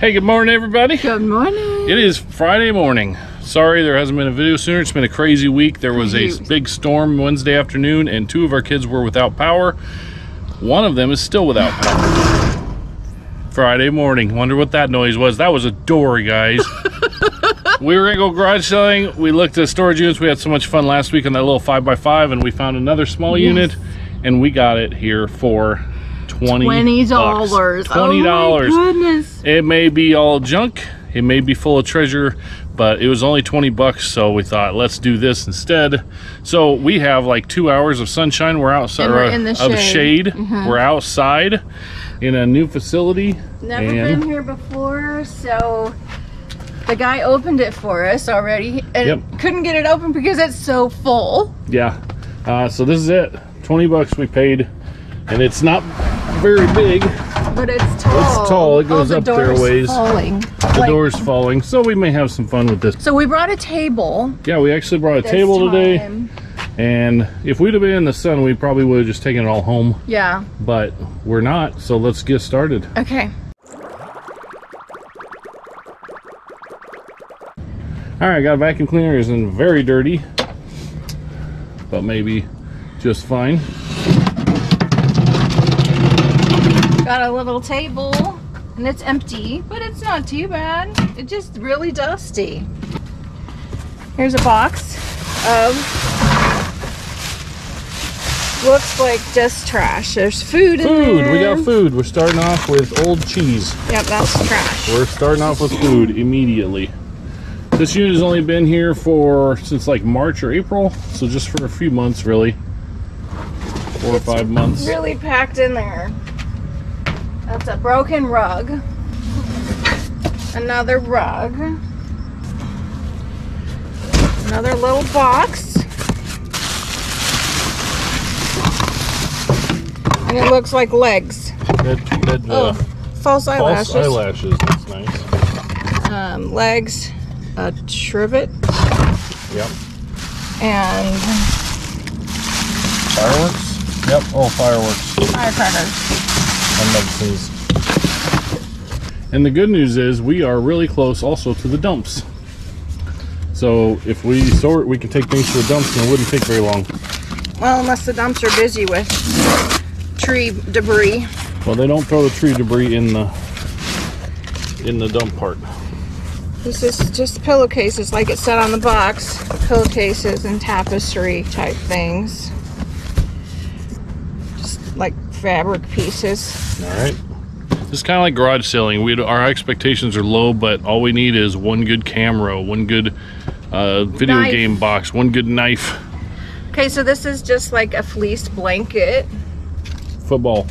Hey, good morning, everybody. Good morning. It is Friday morning. Sorry there hasn't been a video sooner. It's been a crazy week. There was a big storm Wednesday afternoon, and two of our kids were without power. One of them is still without power. Friday morning. Wonder what that noise was. That was a door, guys. we were gonna go garage selling. We looked at storage units. We had so much fun last week on that little 5x5, and we found another small Yes. unit, and we got it here for 20 Twenty bucks. dollars. $20. Oh goodness. It may be all junk, it may be full of treasure, but it was only 20 bucks, so we thought let's do this instead. So we have like two hours of sunshine. We're outside we're in the of shade. Mm-hmm. shade. We're outside in a new facility. Never been here before, so the guy opened it for us already, and Yep. couldn't get it open because it's so full. yeah. Uh, so this is it. 20 bucks we paid, and it's not very big. But it's tall. It's tall. It goes oh, the up there a ways. Falling. The door's falling, so we may have some fun with this. So we brought a table. Yeah, we actually brought a table today, and if we'd have been in the sun, we probably would have just taken it all home. Yeah. but we're not so let's get started Okay. all right I got a vacuum cleaner isn't very dirty but maybe just fine Got a little table, and it's empty, but it's not too bad. It's just really dusty. Here's a box of looks like just trash. There's food in food there. we got food we're starting off with old cheese Yep, that's trash. we're starting off with food immediately this unit has only been here for since like march or april so just for a few months really four or five months Really packed in there. That's a broken rug. Another rug. Another little box. And it looks like legs. Dead, dead, Oh, uh, false eyelashes. false eyelashes that's nice Um, legs, a trivet, yep and fireworks yep oh fireworks firecrackers. And medicines. And the good news is we are really close also to the dumps. So if we sort, we can take things to the dumps and it wouldn't take very long. Well, unless the dumps are busy with tree debris. Well, they don't throw the tree debris in the in the dump part. This is just pillowcases, like it said on the box. Pillowcases and tapestry type things. Just like fabric pieces. All right. It's kind of like garage selling. We our expectations are low, but all we need is one good camera, one good uh, video Knife. game box, one good knife, Okay, so this is just like a fleece blanket. football.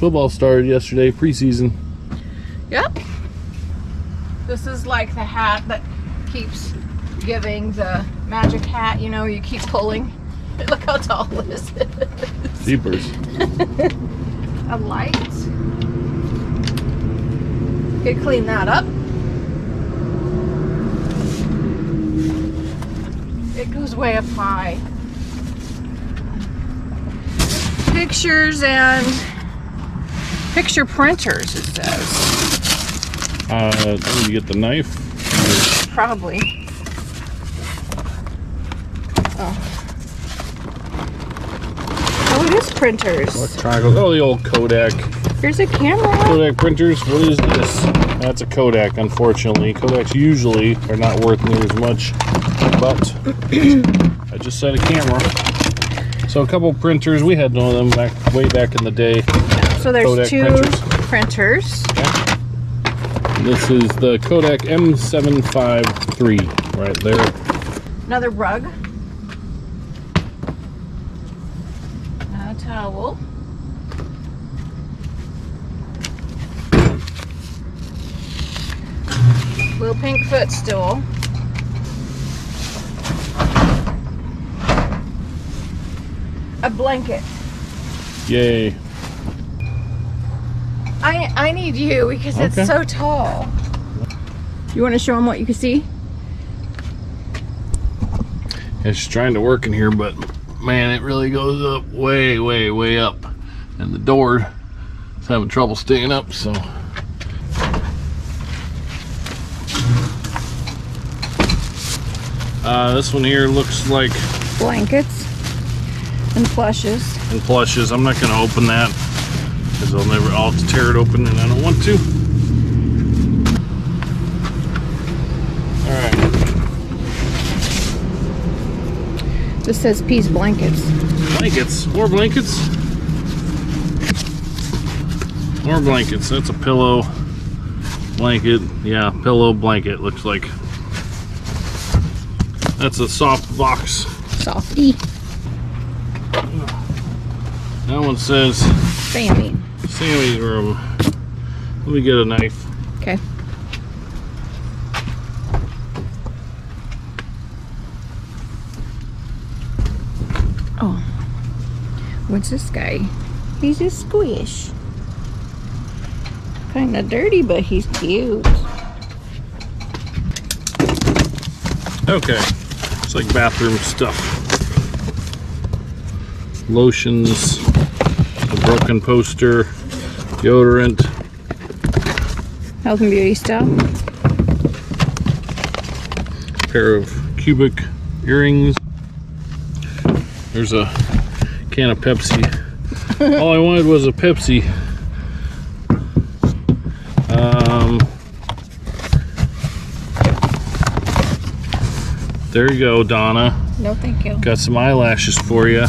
Football started yesterday, preseason. Yep. This is like the hat that keeps giving the magic hat, you know, you keep pulling. Look how tall this is. Jeepers. A light. Could clean that up. It goes way up high. Pictures and picture printers, it says. Uh, need to get the knife. Probably. Oh. Oh, it is printers. Electronic. Oh, the old Kodak. Here's a camera. Kodak printers. What is this? That's a Kodak, unfortunately. Kodaks usually are not worth near as much, but I just said a camera. So a couple printers. We had one of them back way back in the day. So there's Kodak two printers. printers. This is the Kodak M753 right there. Another rug. A towel. Little pink footstool. A blanket. Yay. I I need you because it's so tall. You want to show them what you can see? It's trying to work in here, but man it really goes up way way way up. And the door is having trouble sticking up so. Uh, this one here looks like blankets and plushes. and plushes. I'm not gonna open that because I'll never I'll tear it open and I don't want to. This says Peace Blankets. blankets. More blankets. More blankets. That's a pillow, blanket. Yeah, pillow, blanket. Looks like. That's a soft box. Softy. That one says Sammy. Sammy's room. Let me get a knife. Okay. Oh. What's this guy? He's a squish. Kind of dirty, but he's cute. Okay. It's like bathroom stuff. Lotions, a broken poster, deodorant, Health and beauty stuff. pair of cubic earrings. There's a can of Pepsi. All I wanted was a Pepsi. Um, there you go, Donna. No, thank you. Got some eyelashes for you.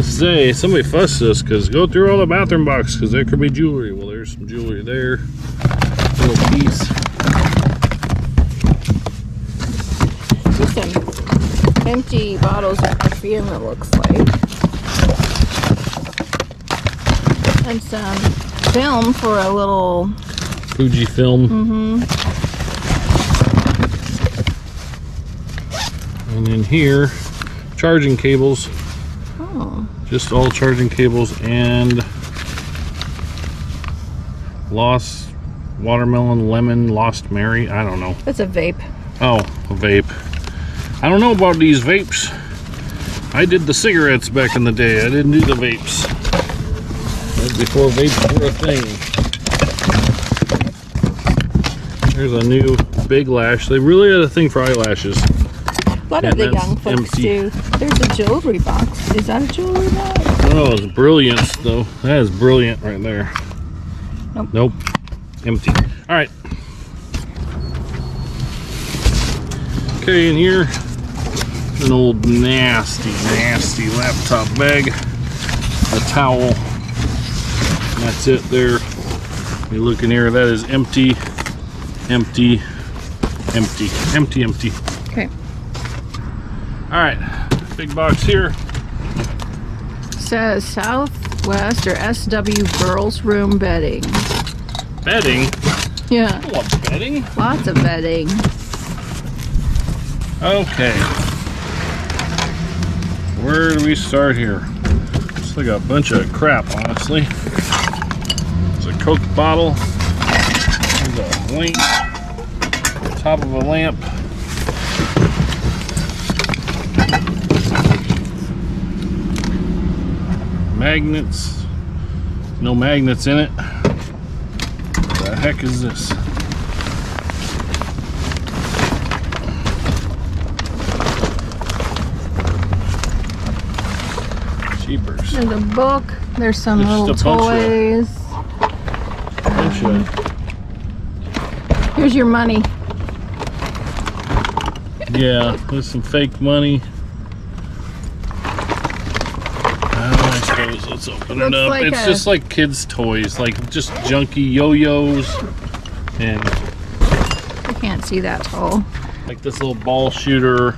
Say somebody fussed us because go through all the bathroom box because there could be jewelry. Well, there's some jewelry there. Little piece. Just some empty bottles of perfume, it looks like. And some film for a little. Fujifilm. Mm-hmm. And then here, charging cables. Oh, Just all charging cables and Lost Watermelon Lemon Lost Mary. I don't know. that's a vape. Oh, a vape. I don't know about these vapes. I did the cigarettes back in the day. I didn't do the vapes. Before vapes were a thing. There's a new Big Lash. They really had a thing for eyelashes. Lot And of the young folks empty. do. There's a jewelry box. Is that a jewelry box? Oh, it's brilliance though. That is brilliant right there. Nope. Nope. Empty. All right. Okay, in here, an old nasty, nasty laptop bag, a towel. And that's it there. You look in here, that is empty, empty, empty, empty, empty. Okay. All right, big box here. Says Southwest or SW Girls Room Bedding. Bedding. Yeah, I want bedding. lots of bedding. Okay. Where do we start here? It's like a bunch of crap, honestly. It's a Coke bottle. There's a lamp. Top of a lamp. Magnets. No magnets in it. What the heck is this? Cheapers. There's a book. There's some There's little just a bunch of- toys. Bunch of- Here's your money. Yeah, there's some fake money. I suppose let's open it up. like it's just like kids' toys, like just junky yo-yos, and I can't see that tall. like this little ball shooter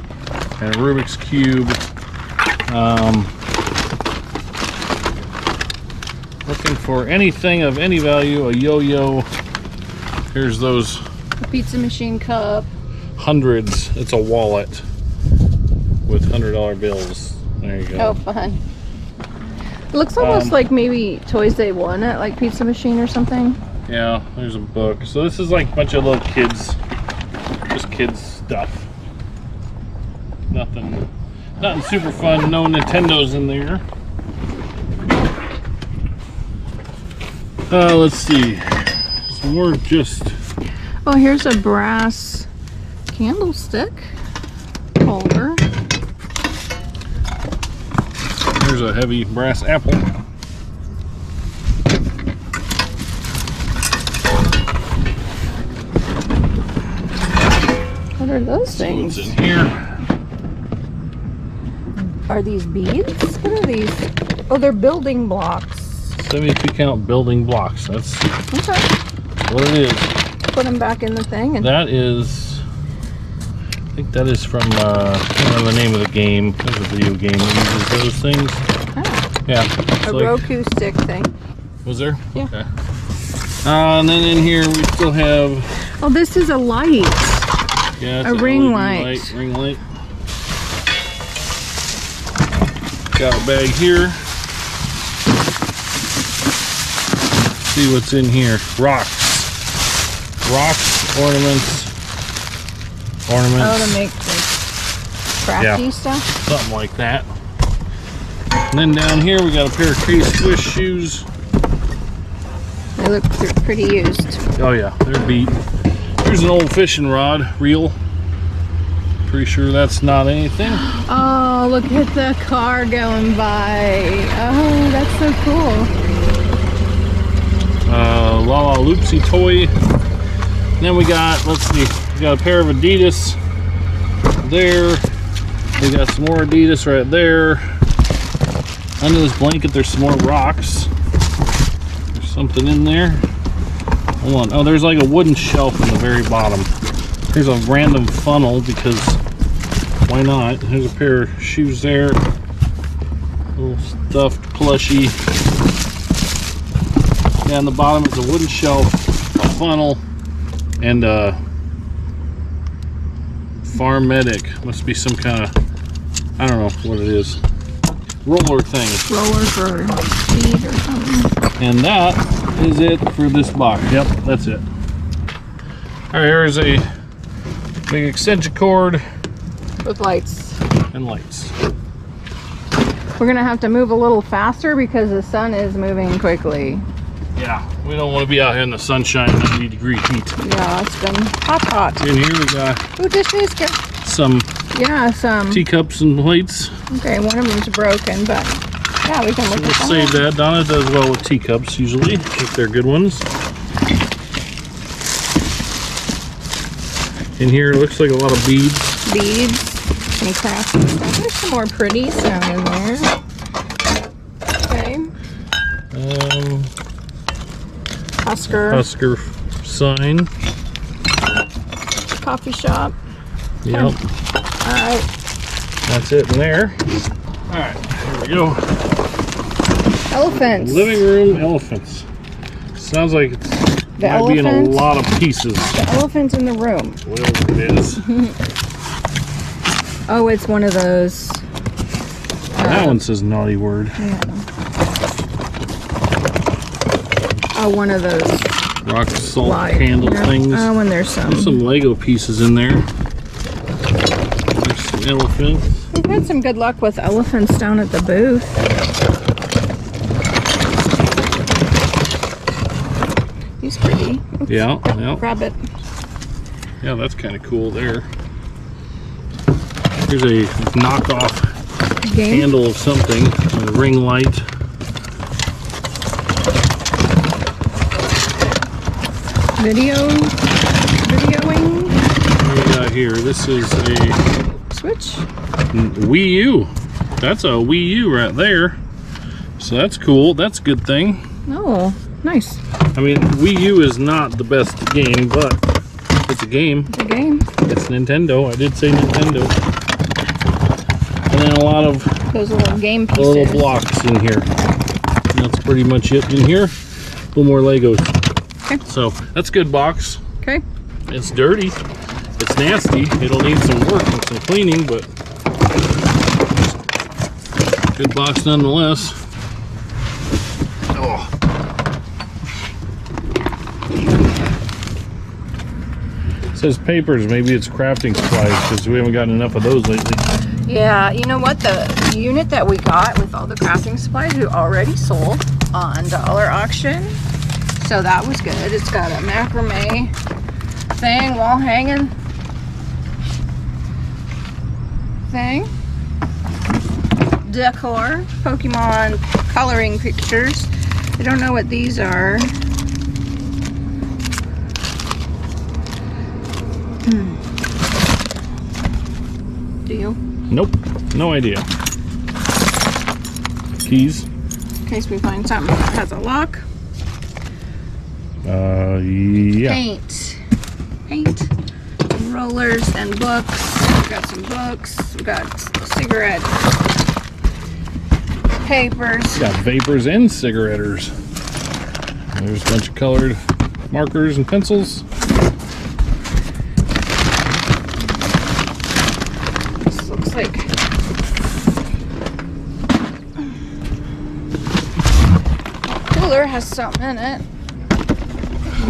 and a Rubik's cube. Um, looking for anything of any value, a yo-yo. Here's those A pizza machine cup. hundreds. It's a wallet with hundred dollar bills. There you go. Oh, fun. It looks almost Um, like maybe toys they won at like pizza machine or something. Yeah, there's a book. So this is like a bunch of little kids, just kids stuff. Nothing, nothing super fun. No Nintendos in there. Uh, let's see. Some more just Oh, here's a brass candlestick holder. Here's a heavy brass apple. What are those What's things? in here? Are these beads? What are these? Oh, they're building blocks. 72 count building blocks. That's Okay. what it is. Put them back in the thing and That is, I think that is from, uh, I can't remember the name of the game. There's a video game that uses those things. Ah, Yeah. a like- Roku stick thing. Was there? Yeah. Okay. Uh, and then in here we still have, Oh, this is a light. yeah, it's A ring LED light. Ring light. Got a bag here. See what's in here. Rocks. Rocks, ornaments, ornaments. Oh, to make like crafty stuff. something like that. And then down here we got a pair of K Swiss shoes. They look pretty used. Oh yeah, they're beat. Here's an old fishing rod, reel. Pretty sure that's not anything. Oh, look at the car going by. Oh, that's so cool. Uh, Lalaloopsy toy. And then we got, let's see, we got a pair of Adidas there. We got some more Adidas right there. Under this blanket, there's some more rocks. There's something in there. Hold on. Oh, there's like a wooden shelf in the very bottom. Here's a random funnel because why not? There's a pair of shoes there. Little stuffed plushie. Down the bottom is a wooden shelf, a funnel, and a Farm Medic. Must be some kind of, I don't know what it is. Roller thing. Roller for speed or something. And that is it for this box. Yep, that's it. All right, here's a big extension cord With lights. and lights. We're gonna have to move a little faster because the sun is moving quickly. Yeah, we don't want to be out here in the sunshine, 90 degree heat. Yeah, it's been hot, hot. In here we got Ooh, some Yeah, some. teacups and plates. Okay, one of them's broken, but yeah, we can look We'll at save that. that. Donna does well with teacups usually, if they're good ones. In here, it looks like a lot of beads. Beads and crafts and stuff. There's some more pretty sound in there. Okay, Um, Husker Husker sign. coffee shop. Yep, hmm. All right, that's it in there. All right, here we go. elephants. Living room elephants. Sounds like it's The might be in a lot of pieces. The elephant in the room. Whatever it is. Oh, it's one of those. that uh, one says naughty word. Oh, one of those Rock salt light candle things. Oh, and there's some. There's some Lego pieces in there. There's some elephants. We've had some good luck with elephants down at the booth. He's pretty. Oops. Yeah, yeah, Rabbit. yeah. That's kind of cool there. Here's a knockoff Game. handle of something, a ring light. Video. Videoing. What we got here? This is a Switch. Wii U. That's a Wii U right there. So that's cool. That's a good thing. Oh, nice. I mean, Wii U is not the best game, but it's a game. It's a game. It's Nintendo. I did say Nintendo. And then a lot of Those little game pieces. little blocks in here. That's pretty much it in here. A little more Legos. So that's a good box. Okay. It's dirty. It's nasty. It'll need some work and some cleaning, but good box nonetheless. Oh. It says papers. Maybe it's crafting supplies because we haven't gotten enough of those lately. Yeah, you know what? The unit that we got with all the crafting supplies we already sold on dollar auction. So that was good. It's got a macrame thing, wall hanging thing. Decor, Pokemon coloring pictures. I don't know what these are. Hmm. Do you? Nope. No idea. Keys. In case we find something that has a lock. Uh, yeah. Paint. Paint. Rollers and books. We got some books. We got cigarettes. papers. Got vapors and cigaretters. There's a bunch of colored markers and pencils. This looks like cooler has something in it.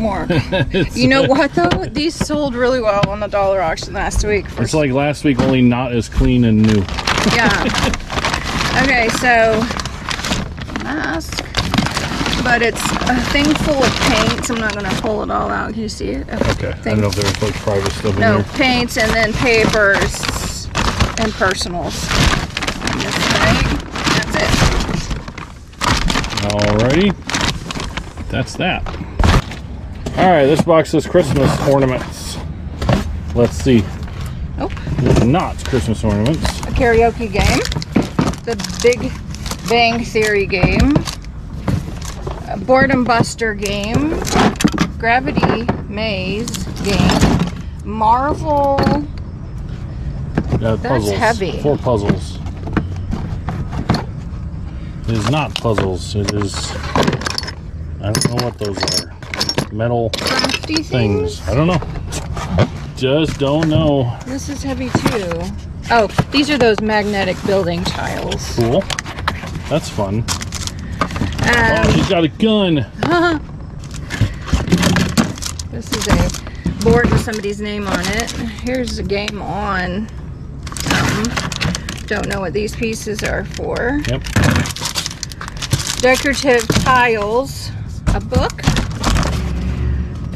More. You know what though? These sold really well on the dollar auction last week. For It's like last week, only not as clean and new. yeah. Okay, so mask, but it's a thing full of paints. I'm not gonna pull it all out. Can you see it? Okay. I don't know if there's like private stuff in No, there. paints and then papers and personals. And this bag. That's it. Alrighty. That's that. Alright, this box says Christmas ornaments. Let's see. Nope. It's not Christmas ornaments. A karaoke game. The Big Bang Theory game. A Boredom Buster game. Gravity Maze game. Marvel. Uh, puzzles. heavy. Four puzzles. It is not puzzles. It is. I don't know what those are. Metal Crafty things. things. I don't know. Just don't know. This is heavy too. Oh, these are those magnetic building tiles. Cool. That's fun. Oh, Um, he's got a gun. This is a board with somebody's name on it. Here's a game on. Um, don't know what these pieces are for. Yep. Decorative tiles. A book.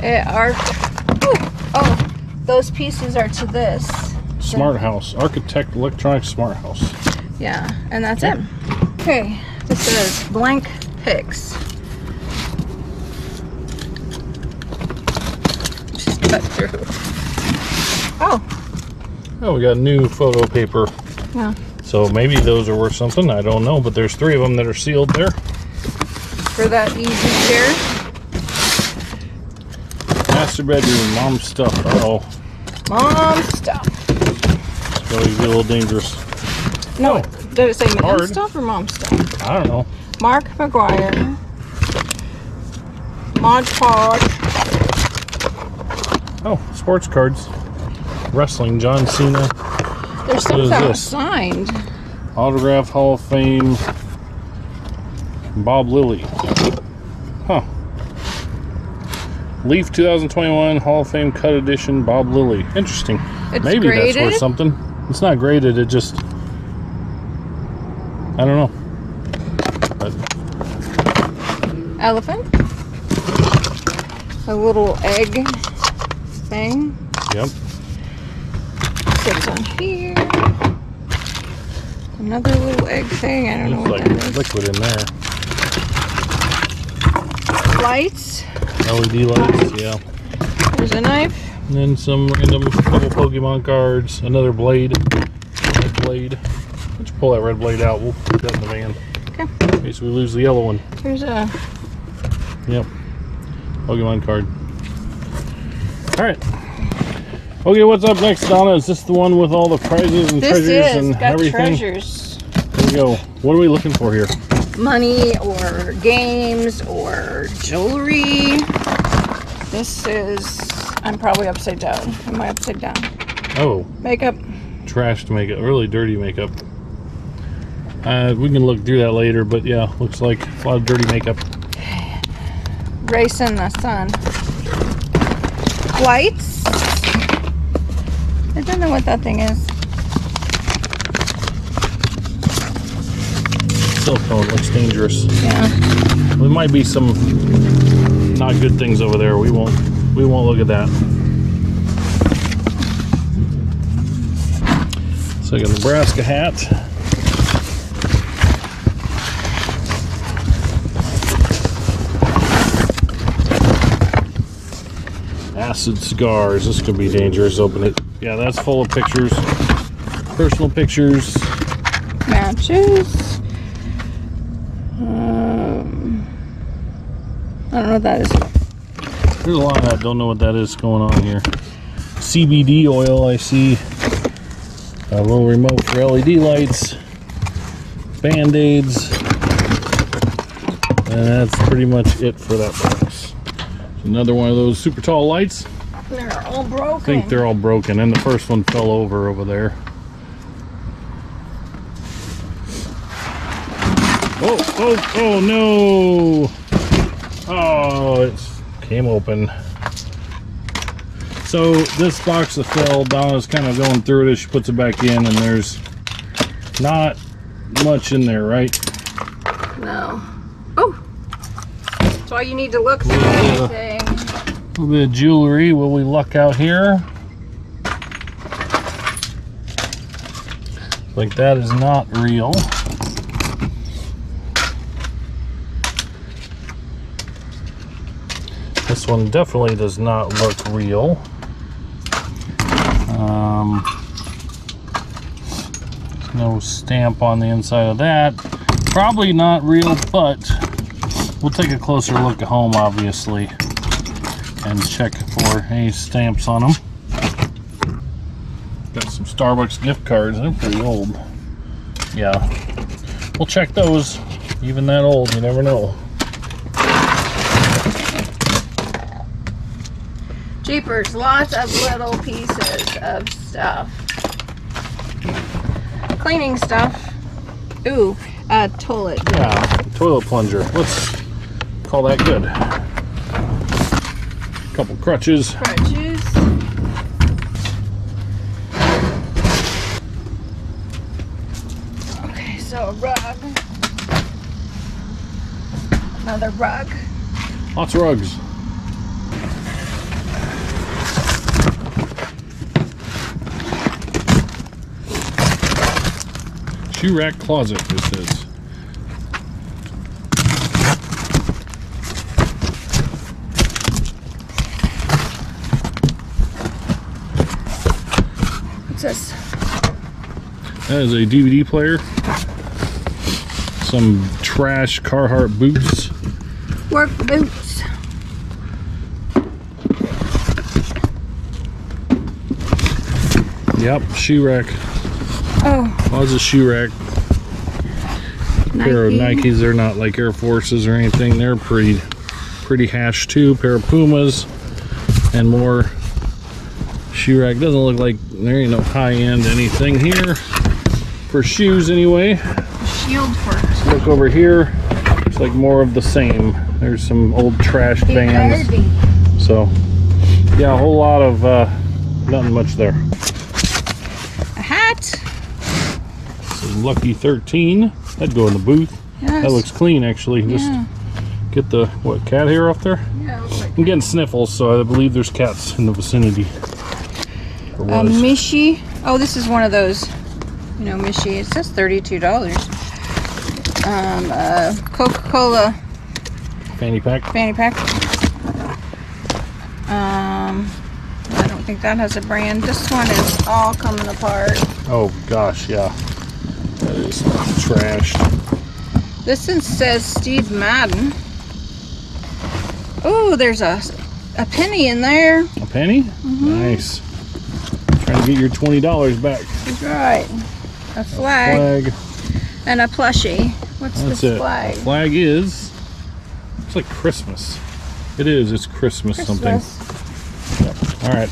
It are. oh, those pieces are to this. Smart house. Architect electronic smart house. Yeah, and that's it. Okay, this is blank pics. Just cut through. Oh, Oh, we got new photo paper. yeah. So maybe those are worth something. I don't know, but there's three of them that are sealed there. For that easy chair. Master bedroom, mom stuff. Uh oh, Mom stuff. it's going to be a little dangerous. No, did it say mom stuff or mom stuff? I don't know. Mark McGwire. Mod Podge. Oh, sports cards. Wrestling, John Cena. There's some that was signed. Autograph Hall of Fame. Bob Lilly. Huh. Leaf 2021 Hall of Fame Cut Edition Bob Lilly. Interesting. It's Maybe that's worth something. It's not graded, it just. I don't know. But Elephant. A little egg thing. Yep. Sits on here. Another little egg thing. I don't know what like that is. liquid in there. Lights. LED lights, yeah. There's a knife. And then some random couple Pokemon cards. Another blade. Red blade. Let's pull that red blade out. We'll put that in the van. Okay. In case we lose the yellow one. Here's a Yep. Pokemon card. Alright. Okay, what's up next, Donna? Is this the one with all the prizes and This treasures is and got everything? treasures. Here we go. What are we looking for here? Money or games or jewelry. This is I'm probably upside down. Am I upside down? Oh, Makeup. trash makeup. Really dirty makeup. Uh, we can look through that later, but yeah, looks like a lot of dirty makeup. Racing the sun. Lights. I don't know what that thing is. Cell phone looks dangerous. Yeah. There might be some not good things over there. We won't. We won't look at that. So like a Nebraska hat. Acid cigars. This could be dangerous. Open it. Yeah, that's full of pictures. Personal pictures. Matches. Um, I don't know what that is. There's a lot of that. Don't know what that is going on here. CBD oil, I see. Uh, a little remote for LED lights. Band-aids. And that's pretty much it for that box. Another one of those super tall lights. They're all broken. I think they're all broken, and the first one fell over over there. Oh, oh, oh no! Oh, it came open. So this box that fell, Donna's kind of going through it as she puts it back in, and there's not much in there, right? No. Oh. That's why you need to look through everything. A little bit of jewelry. Will we luck out here? Like that is not real. This one definitely does not look real. Um, no stamp on the inside of that. Probably not real, but we'll take a closer look at home, obviously and check for any stamps on them. Got some Starbucks gift cards. They're pretty old. Yeah. We'll check those. Even that old, you never know. Jeepers, lots of little pieces of stuff. Cleaning stuff. Ooh, a toilet. Yeah, toilet plunger. Let's call that good. Couple crutches. Crutches. Okay, so a rug. Another rug. Lots of rugs. Shoe rack closet, this is. What's this? That is a DVD player. Some trash Carhartt boots. Work boots. Yep, shoe rack. Oh, Lots of shoe rack. Pair of Nikes. They're not like Air Forces or anything. They're pretty, pretty hash too. Pair of Pumas and more shoe rack. Doesn't look like there ain't no high end anything here for shoes anyway. Shield first. Look over here. It's like more of the same. There's some old trash vans. So, yeah, a whole lot of uh, nothing much there. A hat. Some Lucky 13. That'd go in the booth. Yes. That looks clean, actually. Just get the what cat hair off there. Yeah, like I'm getting sniffles, so I believe there's cats in the vicinity. Was. Mishi. Oh, this is one of those. You know, Mishi. It says thirty-two dollars. Um, uh, Coca-Cola fanny pack. fanny pack. Um, I don't think that has a brand. This one is all coming apart. Oh gosh, yeah. Trashed. This one says Steve Madden. Oh, there's a a penny in there. A penny? Mm-hmm. Nice. Trying to get your twenty dollars back. That's right. A flag, Flag. and a plushie. What's That's this it. flag? Flag is. It's like Christmas. It is. It's Christmas, something. Christmas. All right.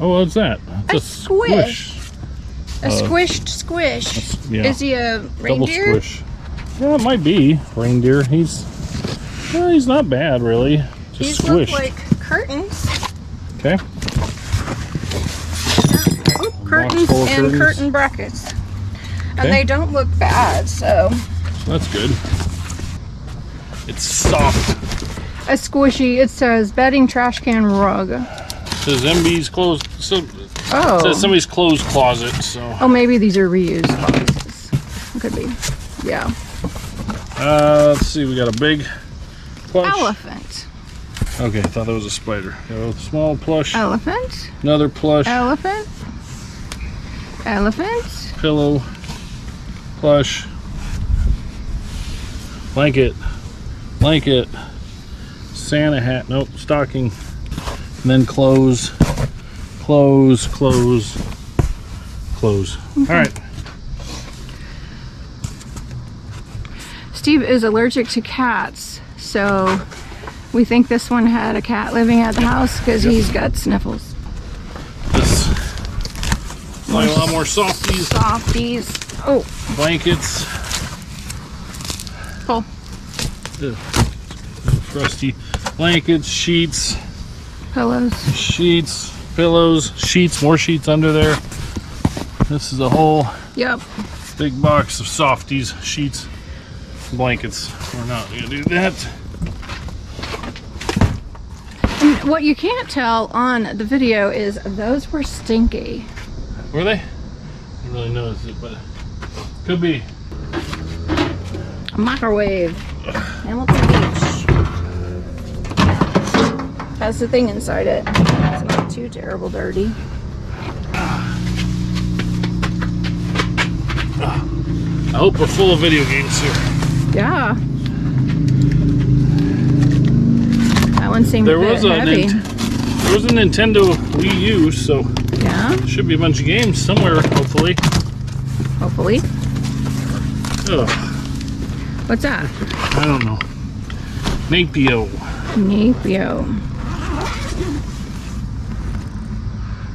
Oh, what's that? It's A It's squish. A Uh, squished squish. Yeah. Is he a reindeer? Double squish. Yeah, it might be reindeer. He's. Well, he's not bad, really. Just These look like curtains. okay. Oh, curtains and curtains. curtain brackets. Okay. And they don't look bad, so. That's good. It's soft. A squishy, it says bedding trash can rug. It Says MB's closed. So Oh. says somebody's clothes closet. So Oh, maybe these are reused boxes. Could be. Yeah. uh, let's see. We got a big plush. Elephant. Okay, I thought that was a spider. A small plush. Elephant. Another plush. Elephant. Elephant. pillow, plush, blanket, blanket, Santa hat, nope, stocking, and then clothes, clothes, clothes, clothes. All right, Steve is allergic to cats, so we think this one had a cat living at the house because he's got sniffles. this, like a lot more softies, Softies. Oh, blankets, pull. ugh, crusty blankets, sheets, Pillows. sheets, pillows, sheets, more sheets under there. This is a whole Yep. Big box of softies, sheets, blankets. We're not gonna do that. And what you can't tell on the video is those were stinky. Were they? I didn't really notice it, but could be. Microwave. Has the thing inside it. It's not too terrible dirty. I hope we're full of video games here. Yeah. That one seemed There a bit was a heavy. There was a Nintendo Wii U, so yeah, should be a bunch of games somewhere, hopefully. hopefully. Ugh, What's that? I don't know. Napio. Napio.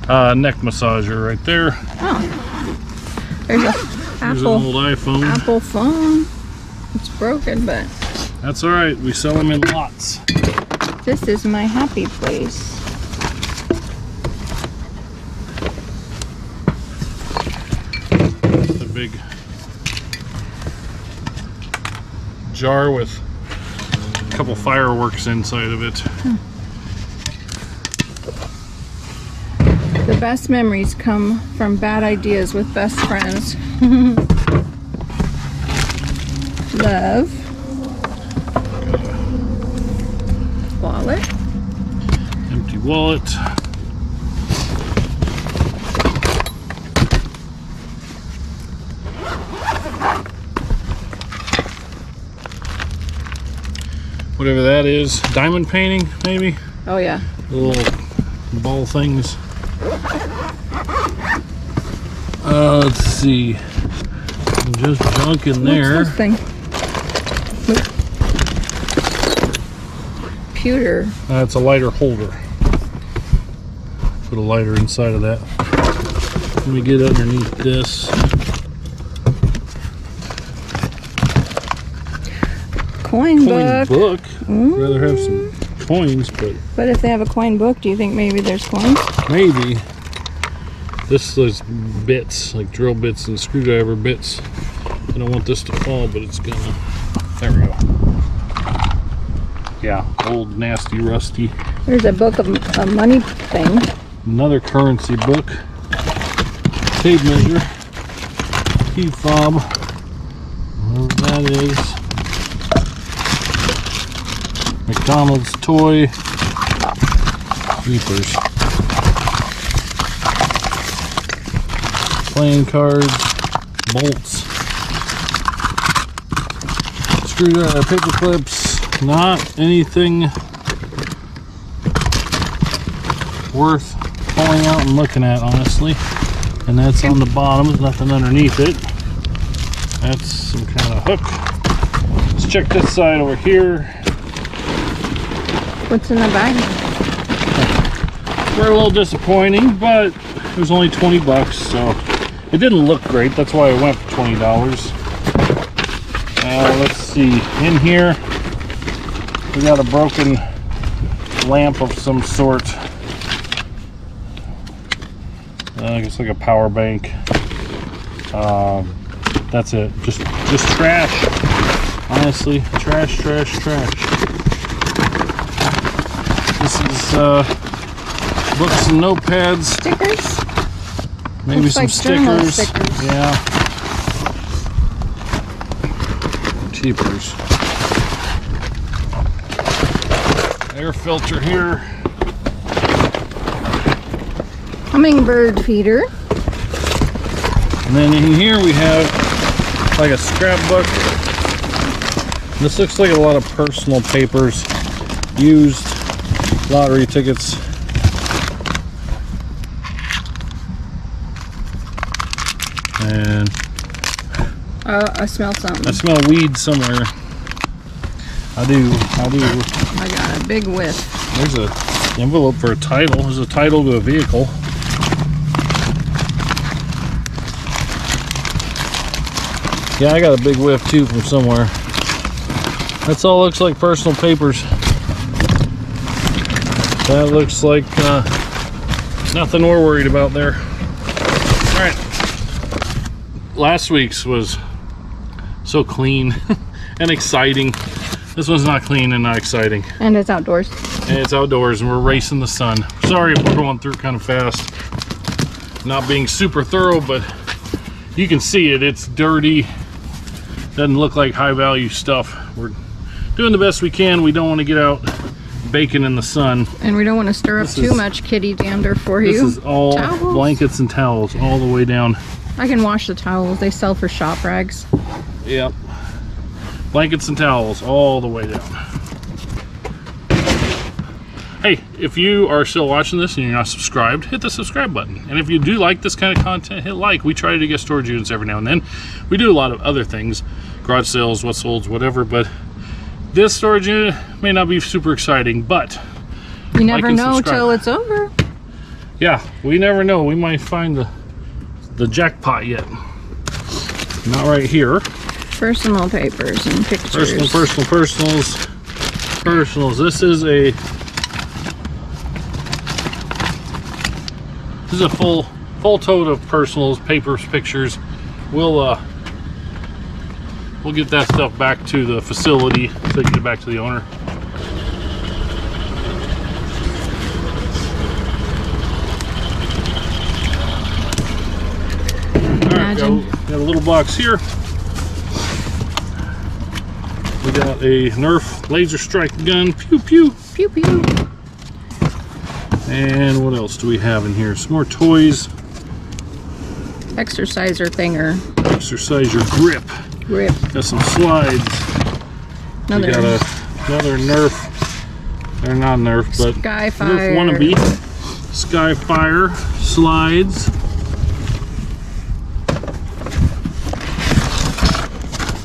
Uh, neck massager right there. Oh. There's a There's an Apple old iPhone. Apple phone. It's broken, but That's all right. We sell them in lots. this is my happy place. The big jar with a couple fireworks inside of it. The best memories come from bad ideas with best friends. Love. Wallet. Empty wallet. Whatever that is. Diamond painting, maybe? Oh yeah. Little ball things. Uh, let's see. Just junk in there. What's this thing? Pewter. That's a lighter holder. Put a lighter inside of that. Let me get underneath this. Coin, Coin book. book. Rather have some coins, but But if they have a coin book, do you think maybe there's coins? maybe. This is bits, like drill bits and screwdriver bits. I don't want this to fall, but it's gonna. There we go. Yeah, old, nasty, rusty. There's a book of a money thing. Another currency book. Tape measure. Key fob. Whatever that is. McDonald's toy. Reapers. Playing cards. Bolts. Screwdriver, paper clips. Not anything worth pulling out and looking at, honestly. And that's on the bottom, there's nothing underneath it. That's some kind of hook. Let's check this side over here. What's in the bag? We're a little disappointing, but it was only 20 bucks, so it didn't look great. That's why I went for $20. Uh, let's see, in here, we got a broken lamp of some sort. Uh, I guess like a power bank. Um, that's it. Just, just trash. Honestly, trash, trash, trash. This is uh, books and notepads. Stickers? Maybe Looks some like stickers. stickers. Yeah. Cheapers. Air filter here. Hummingbird feeder. And then in here we have like a scrapbook. This looks like a lot of personal papers, used lottery tickets. Uh, I smell something. I smell weed somewhere. I do, I do. I got a big whiff. There's a envelope for a title. There's a title to a vehicle. Yeah, I got a big whiff too from somewhere. That's all looks like personal papers. That looks like uh, nothing we're worried about there. All right. Last week's was so clean and exciting. This one's not clean and not exciting And it's outdoors. and it's outdoors and we're racing the sun. Sorry if we're going through kind of fast. Not being super thorough, but you can see it. It's dirty. Doesn't look like high value stuff. We're doing the best we can. We don't want to get out baking in the sun. And we don't want to stir up This too is- much kitty dander for This you. This is all Towels. blankets and towels all the way down. I can wash the towels. They sell for shop rags. Yep. Blankets and towels all the way down. Hey, if you are still watching this and you're not subscribed, hit the subscribe button. And if you do like this kind of content, hit like. We try to get storage units every now and then. We do a lot of other things, garage sales, what solds, whatever, but this storage unit may not be super exciting, but You never and know till it's over. yeah, we never know. We might find the the jackpot yet. Not right here. Personal papers and pictures. Personal, personal, personals. Personals. This is a this is a full full tote of personals, papers, pictures. We'll uh we'll get that stuff back to the facility so it back to the owner. Alright, got, a- got a little box here. Got a Nerf laser strike gun. Pew pew. Pew pew. And what else do we have in here? Some more toys. Exerciser thinger. Exercise your grip. Grip. Got some slides. Another We got a, another Nerf. They're not Nerf, but Skyfire. Nerf wannabe. Skyfire slides.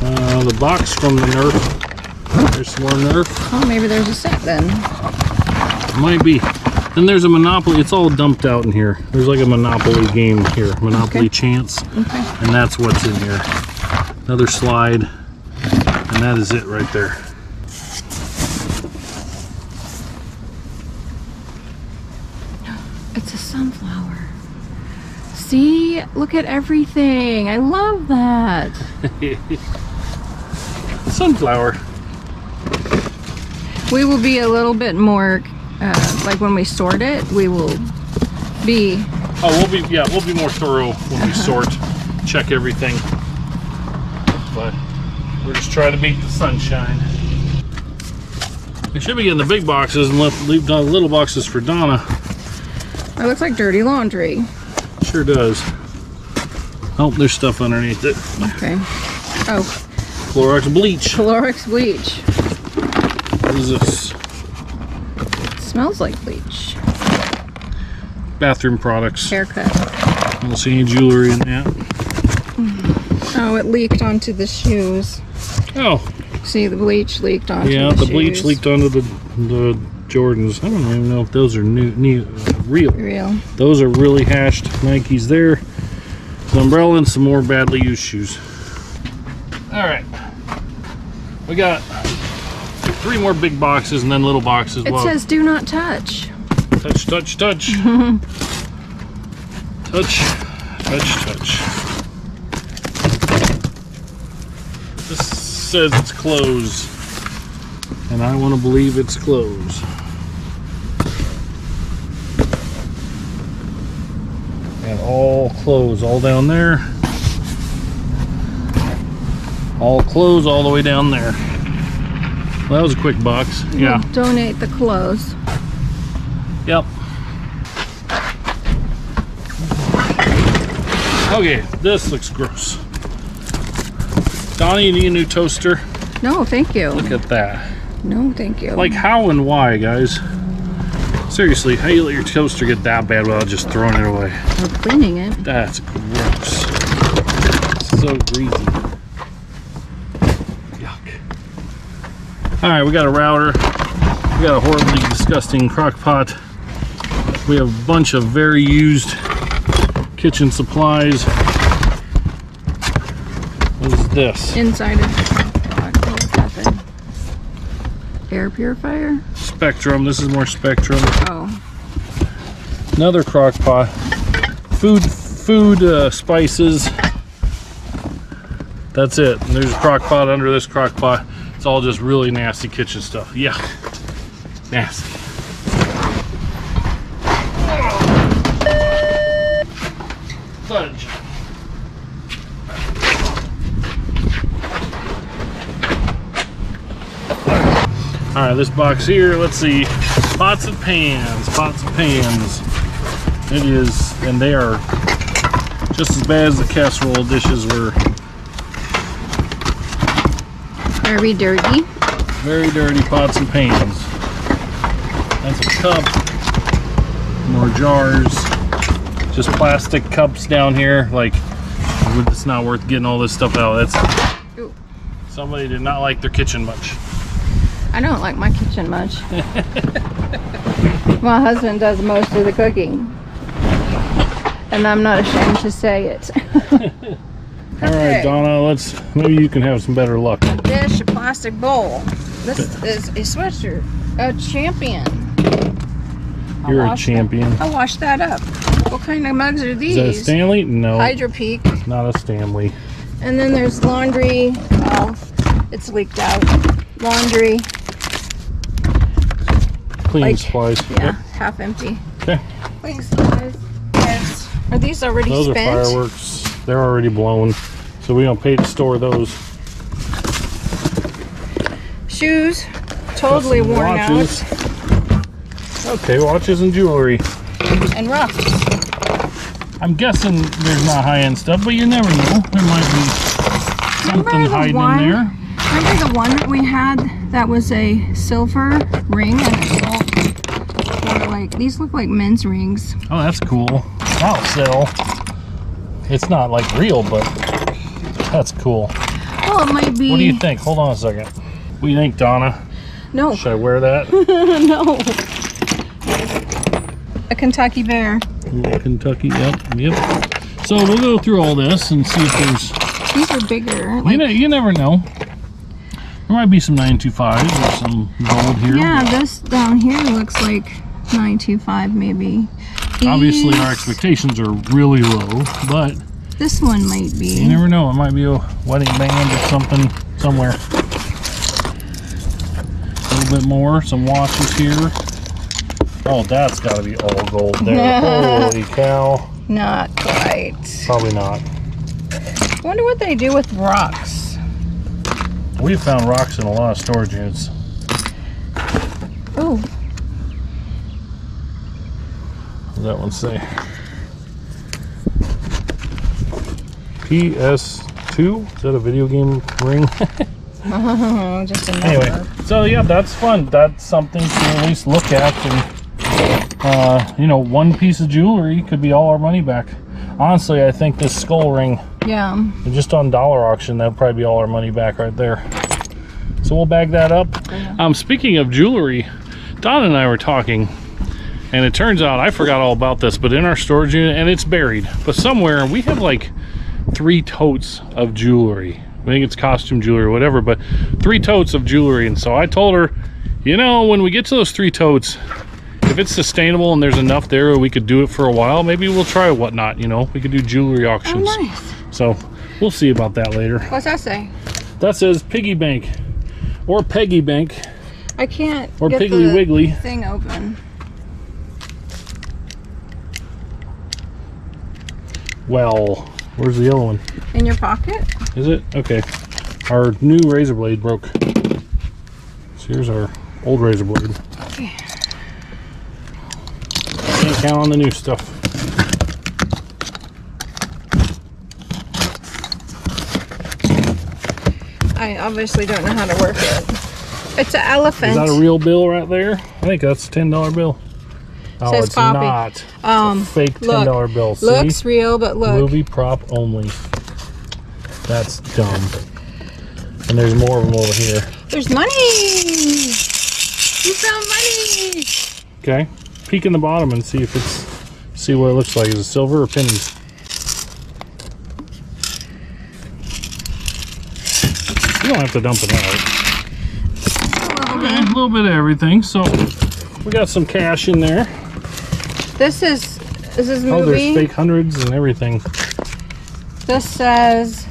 Uh, the box from the Nerf. There's more Nerf. Oh, maybe there's a set then. Might be. Then there's a Monopoly. It's all dumped out in here. There's like a Monopoly game here. Monopoly Okay. Chance. Okay. And that's what's in here. Another slide. And that is it right there. It's a sunflower. See? Look at everything. I love that. Sunflower. We will be a little bit more, uh, like when we sort it, we will be, Oh, we'll be yeah, we'll be more thorough when we sort, check everything. But we're just trying to beat the sunshine. We should be getting the big boxes and left, leave the little boxes for Donna. That looks like dirty laundry. Sure does. Oh, there's stuff underneath it. Okay. Oh, Clorox bleach. Clorox bleach. Is this? smells like bleach. Bathroom products. Haircut. I don't see any jewelry in that. Oh, it leaked onto the shoes. Oh, See, the bleach leaked onto the shoes. yeah, the the bleach leaked onto the the Jordans. I don't even know if those are new, new, uh, real. Real. Those are really hashed Nikes there. The umbrella and some more badly used shoes. All right, we got three more big boxes and then little boxes. It well, says do not touch. touch, touch, touch, touch, touch, touch. This says it's closed, and I want to believe it's closed. And all clothes all down there. All clothes all the way down there. Well, that was a quick box. Yeah. We'll donate the clothes. Yep. Okay, this looks gross. Donnie, you need a new toaster? No, thank you. Look at that. No, thank you. Like how and why, guys? Seriously, how you let your toaster get that bad without just throwing it away? we're cleaning it. That's gross. So greasy. Yuck. Alright, we got a router. We got a horribly disgusting crock pot. We have a bunch of very used kitchen supplies. What is this? Inside of what is that? Air purifier? Spectrum. This is more Spectrum. Oh. Another crock pot. Food, food uh, spices. That's it. There's a crock pot under this crock pot. It's all just really nasty kitchen stuff. Yeah. Nasty. Fudge. All right, this box here, let's see. Pots and pans, pots and pans. It is, and they are just as bad as the casserole dishes were. Very dirty. Very dirty pots and pans. That's a cup. More jars. Just plastic cups down here. Like, it's not worth getting all this stuff out. That's Ooh. somebody did not like their kitchen much. I don't like my kitchen much. my husband does most of the cooking. And I'm not ashamed to say it. All right, Donna, let's maybe you can have some better luck. A dish, a plastic bowl. This is a sweatshirt. A champion. I'll You're a wash that- champion. I'll wash that up. What kind of mugs are Is these? that a Stanley? No, Hydro Peak. not a Stanley. And then there's laundry. Oh, it's leaked out. Laundry. Cleaning Like, supplies. Yeah, Yep. half empty. Okay. Cleaning supplies. Yes. Are these already Those spent? are fireworks. They're already blown, so we don't pay to store those. Shoes. Totally worn watches. Okay, watches and jewelry. And rocks. I'm guessing there's not high-end stuff, but you never know. There might be something Remember the hiding one- in there. Remember the one that we had that was a silver ring and it's all like these look like men's rings. Oh, that's cool. That'll sell. It's not like real, but that's cool. Oh, it might be. What do you think? Hold on a second. What do you think, Donna? No, Should I wear that? no. A Kentucky Bear. Kentucky, yep, yep. So we'll go through all this and see if there's These are bigger. You, Like, know, you never know. There might be some 925s or some gold here. yeah, this down here looks like 925 maybe. Obviously, our expectations are really low, but This one might be. you never know. It might be a wedding band or something somewhere. A little bit more. Some watches here. Oh, that's got to be all gold there. Holy cow. Not quite. Probably not. wonder what they do with rocks. We have found rocks in a lot of storage units. Oh, What does that one say? PS2? Is that a video game ring? oh just a anyway, so yeah, that's fun. That's something to at least look at. And, uh, you know, one piece of jewelry could be all our money back. Honestly, I think this skull ring, Yeah. just on dollar auction, that'd probably be all our money back right there. So we'll bag that up. Um, speaking of jewelry, Don and I were talking, and it turns out I forgot all about this, but in our storage unit, and it's buried, but somewhere we have like three totes of jewelry. I think it's costume jewelry or whatever, but three totes of jewelry. And so I told her, you know, when we get to those three totes, if it's sustainable and there's enough there, we could do it for a while. Maybe we'll try whatnot. You know, we could do jewelry Oh, auctions. nice. So we'll see about that later. What's that say? That says piggy bank or peggy bank. I can't Or get Piggly the Wiggly. thing open. Well, where's the yellow one? In your pocket? Is it? Okay. Our new razor blade broke. So here's our old razor blade. Okay. Can't count on the new stuff. I obviously don't know how to work it. It's an elephant. Is that a real bill right there? I think that's a ten dollar bill. Oh, Says it's copy. not. um, It's a fake ten look, dollar bill. See? looks real, but look. Movie prop only. That's dumb. And there's more of them over here. There's money. You found money. Okay. Peek in the bottom and see if it's see what it looks like. Is it silver or pennies? You don't have to dump it out. Okay, a little bit of everything. So we got some cash in there. This is this is movie. Oh, there's fake hundreds and everything. this says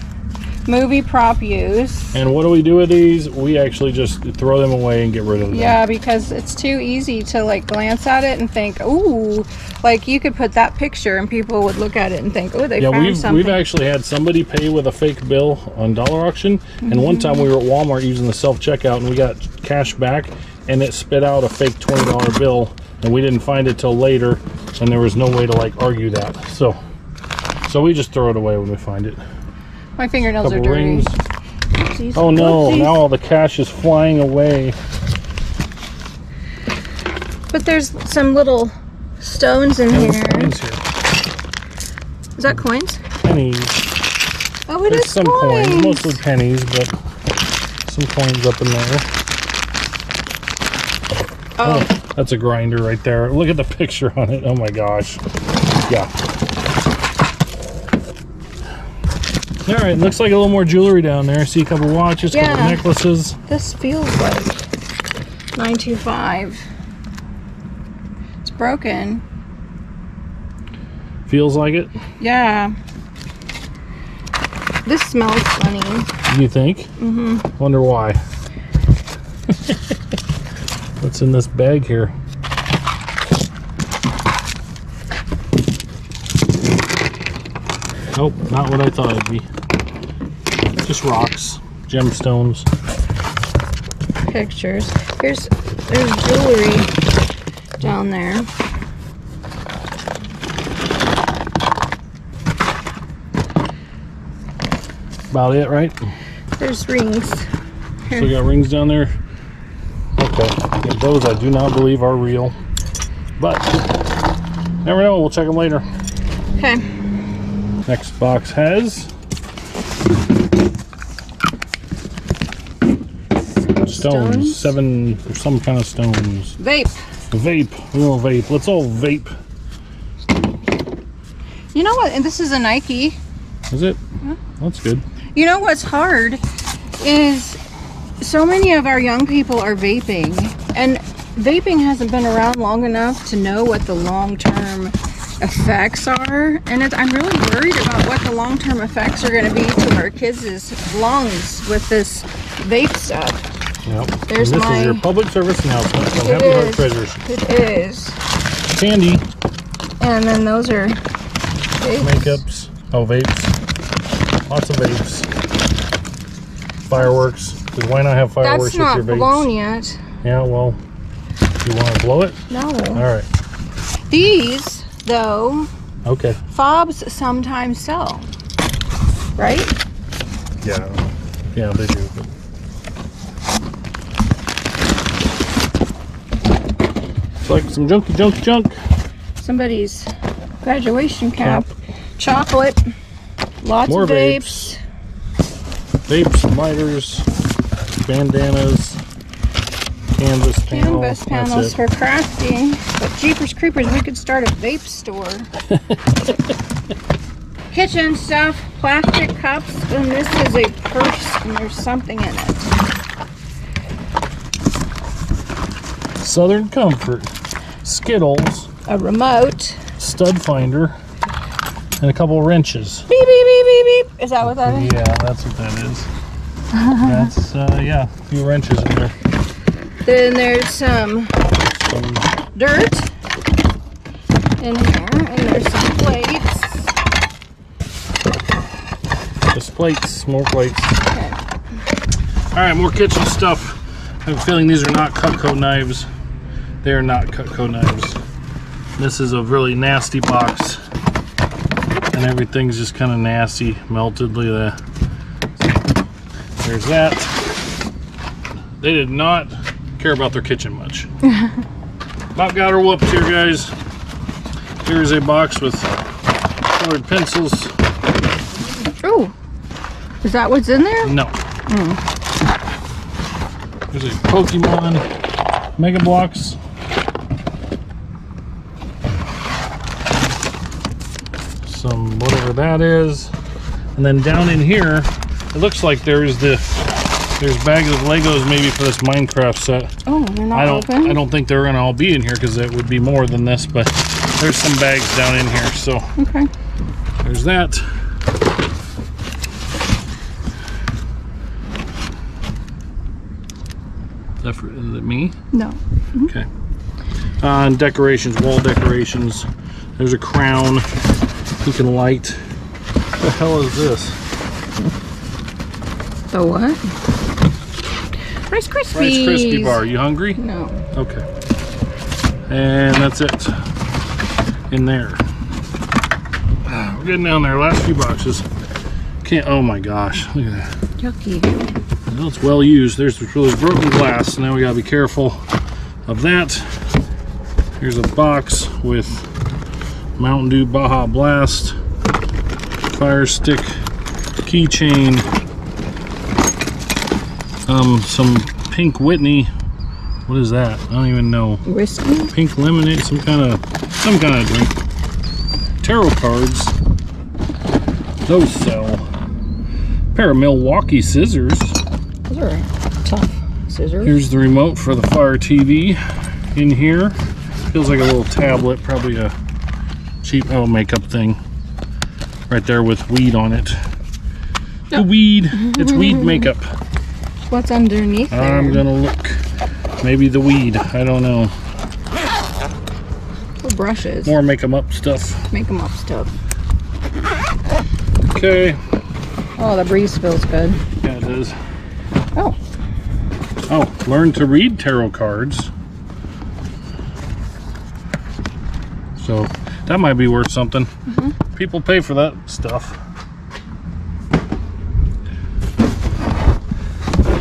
movie prop use. And what do we do with these? We actually just throw them away and get rid of them. Yeah, because it's too easy to like glance at it and think, "Ooh," like you could put that picture and people would look at it and think, "Oh, they Yeah, found we've something." we've actually had somebody pay with a fake bill on dollar auction, and one time we were at Walmart using the self checkout, and we got cash back, and it spit out a fake twenty dollar bill, and we didn't find it till later, and there was no way to like argue that. So, so we just throw it away when we find it. My fingernails are dirty. rings. Oopsies, Oh no! oopsies. Now all the cash is flying away. But there's some little stones in here. coins here. Is that coins? Pennies. Oh, it There's is some coins. coins, mostly pennies, but some coins up in there. Oh, That's a grinder right there. Look at the picture on it. Oh my gosh. Yeah. All right, looks like a little more jewelry down there. I see a couple watches, a couple necklaces. this feels like 925. It's broken. Feels like it. Yeah. This smells funny. You think? Mm-hmm. Wonder why. What's in this bag here? Nope, not what I thought it'd be. Just rocks, gemstones. Pictures. Here's there's jewelry down there. About it, right? There's rings. So we got rings down there. Those I do not believe are real. But never know, we'll check them later. Okay. Next box has stones. Stones? Seven or some kind of stones. Vape. Vape. We want vape. Let's all vape. You know what? And this is a Nike. Is it? That's good. You know what's hard is so many of our young people are vaping, and vaping hasn't been around long enough to know what the long term effects are. And it, I'm really worried about what the long term effects are going to be to our kids' lungs with this vape stuff. Yep. There's and this my- is your public service announcement from It Happy Heart is. Treasures. It is. Candy, And then those are vapes. makeups, oh vapes. Lots of vapes. Fireworks. why not have fireworks That's not with your vapes? blown yet. Yeah, well, you want to blow it? No. All right. These, though, Okay. fobs sometimes sell. Right? Yeah. Yeah, they do. It's like some junky junk junk. Somebody's graduation cap. Chocolate. Lots More of vapes. Vapes, lighters, bandanas, canvas panel. Canvas panels for crafting. But Jeepers Creepers, we could start a vape store. Kitchen stuff, plastic cups, and this is a purse, and there's something in it. Southern Comfort, Skittles, A remote. stud finder, and a couple wrenches. Beep, beep, beep, beep, beep. Is that what that is? Yeah, that's what that is. that's uh, yeah, a few wrenches in there. Then there's some Some dirt in here, and there's some plates. plates, more plates. Okay. All right, more kitchen stuff. I have a feeling these are not Cutco knives. They are not Cutco knives. This is a really nasty box. And everything's just kind of nasty, melted. Look at that. There's that. They did not care about their kitchen much. About got her whooped here, guys. Here's a box with colored pencils. Oh, is that what's in there? No. Hmm. There's a Pokemon Mega Bloks. Some whatever that is. And then down in here, it looks like there's the there's bags of Legos maybe for this Minecraft set. Oh, they're not I don't open. I don't think they're gonna all be in here because it would be more than this, but there's some bags down in here. So Okay. there's that. Is that, for, is it me? No. Okay. Uh, and decorations, wall decorations. There's a crown you can light. What the hell is this? The what? Rice Krispies. Rice Krispie bar. You hungry? No. Okay. And that's it. In there. Ah, we're getting down there. Last few boxes. Can't. Oh my gosh. Look at that. Yucky. Well, it's well used. There's really broken glass. Now we gotta be careful of that. Here's a box with Mountain Dew Baja Blast, Fire Stick, keychain, um, some Pink Whitney. What is that? I don't even know. Whiskey. Pink lemonade, some kind of some kind of drink. Tarot cards. Those sell. Pair of Milwaukee scissors. Those are tough scissors. Here's the remote for the Fire TV in here. Feels like a little tablet, probably a cheap oh makeup thing. Right there with weed on it. The weed. It's weed makeup. What's underneath there? I'm gonna look. Maybe the weed. I don't know. Oh, brushes. More make 'em up stuff. Make them up stuff. Okay. Oh, the breeze feels good. Yeah, it does. Oh, Oh, learn to read tarot cards. So that might be worth something. Mm-hmm. People pay for that stuff.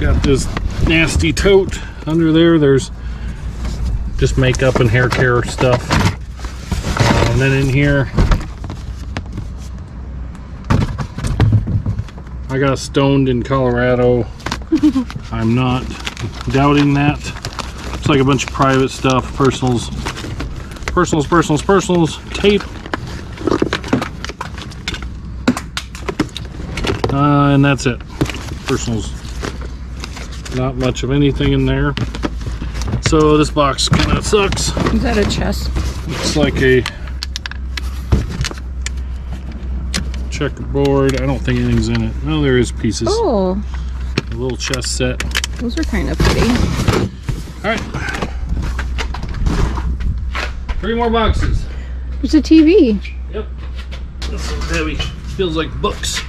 Got this nasty tote under there. There's just makeup and hair care stuff. Uh, and then in here, I got stoned in Colorado. I'm not doubting that. It's like a bunch of private stuff, personals, personals, personals, personals, tape. Uh, and that's it. Personals. Not much of anything in there. So this box kind of sucks. is that a chest? Looks like a checkerboard. I don't think anything's in it. Oh, there is pieces. Oh, A little chest set. those are kind of pretty. All right. Three more boxes. There's a TV Yep. This is heavy. Feels like books.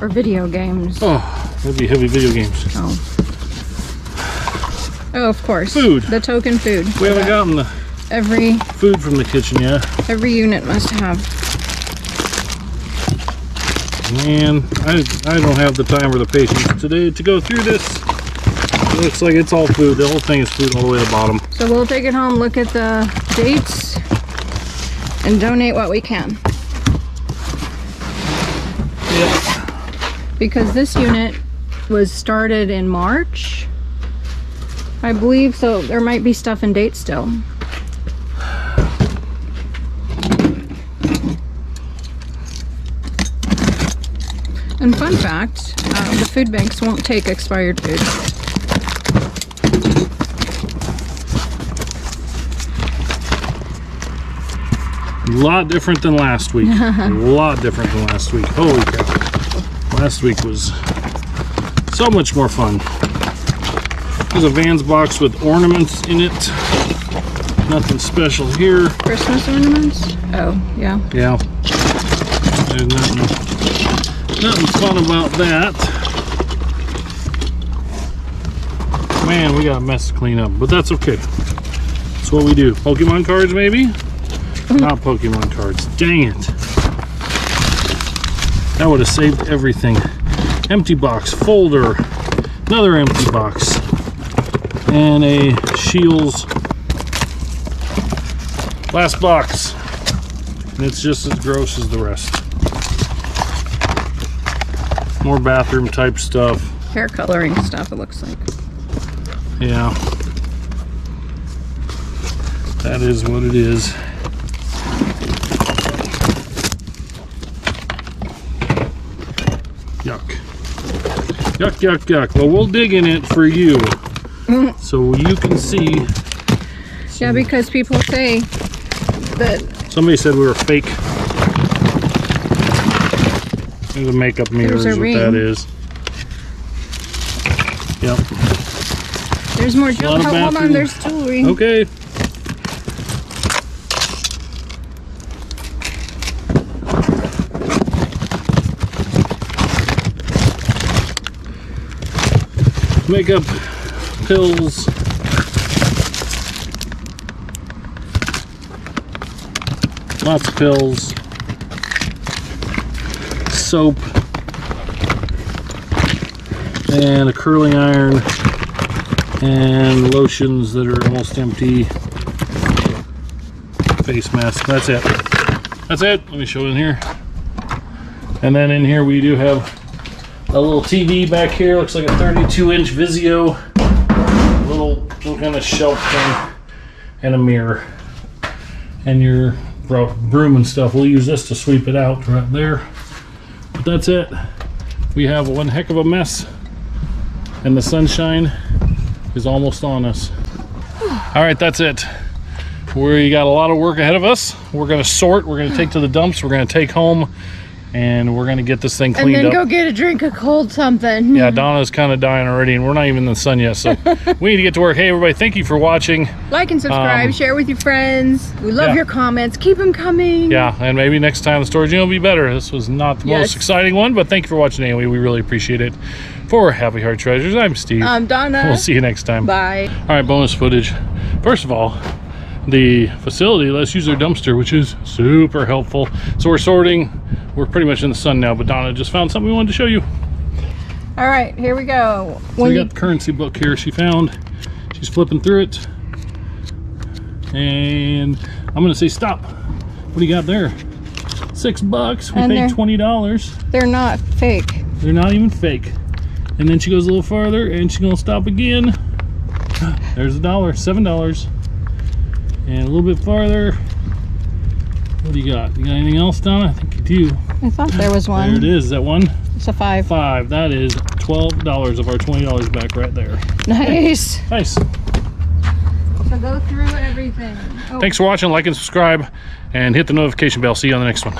or video games. Oh, that'd be heavy video games. Oh. Oh, of course. Food. The token food. We haven't gotten the Every food from the kitchen yet. every unit must have. Man, I, I don't have the time or the patience today to go through this. It looks like it's all food. The whole thing is food all the way to the bottom. So we'll take it home, look at the dates, and donate what we can. Yep. Because this unit was started in March, I believe, so there might be stuff in date still. And fun fact, uh, the food banks won't take expired food. A lot different than last week. a lot different than last week. Holy cow. Last week was so much more fun. There's a Vans box with ornaments in it. Nothing special here. Christmas ornaments? Oh, yeah. Yeah. There's nothing. Nothing's fun about that. Man, we got a mess to clean up, but that's okay. That's what we do. Pokemon cards, maybe? Not Pokemon cards. Dang it. That would have saved everything. Empty box, folder, another empty box, and a Shields last box. And it's just as gross as the rest. More bathroom type stuff. Hair coloring stuff, it looks like. Yeah. That is what it is. Yuck. Yuck, yuck, yuck. Well, we'll dig in it for you. Mm. So you can see. Yeah, because people say that Somebody said we were fake. There's a makeup mirror There's is what that is. Yep. there's more jewelry. Hold on, there's jewelry. Okay. Makeup, pills. Lots of pills. Soap. And a curling iron and lotions that are almost empty. Face mask. That's it. That's it. Let me show it in here. And then in here we do have a little TV back here. Looks like a 32 inch Vizio. Little, little kind of shelf thing. And a mirror. And your broom and stuff. We'll use this to sweep it out right there. But that's it. We have one heck of a mess. And the sunshine is almost on us. All right, that's it. We got a lot of work ahead of us. We're going to sort, we're going to take to the dumps, we're going to take home, and we're to get this thing cleaned up. and then up. go get a drink of cold something. yeah, Donna's kind of dying already, and we're not even in the sun yet, so we need to get to work. Hey, everybody, thank you for watching. Like and subscribe, Um, share with your friends. We love yeah. your comments. Keep them coming. Yeah, and maybe next time the storage unit will be better. This was not the Yes. most exciting one, but thank you for watching anyway. We really appreciate it. For Happy Heart Treasures, I'm Steve. I'm Donna. we'll see you next time. Bye. All right, bonus footage. First of all, the facility lets use their dumpster, which is super helpful. So we're sorting. We're pretty much in the sun now, but Donna just found something we wanted to show you. All right, here we go. So we got the currency book here she found. She's flipping through it. And I'm gonna say stop. What do you got there? Six bucks. We And paid twenty dollars. they're not fake. They're not even fake. And then she goes a little farther and she's gonna stop again. There's a dollar, seven dollars. And a little bit farther. What do you got? You got anything else, Donna? I think you do. I thought there was one. There it is. Is that one? It's a five. Five. That is twelve dollars of our twenty dollars back right there. Nice. Nice. So go through everything. Oh. Thanks for watching. Like and subscribe, and hit the notification bell. See you on the next one.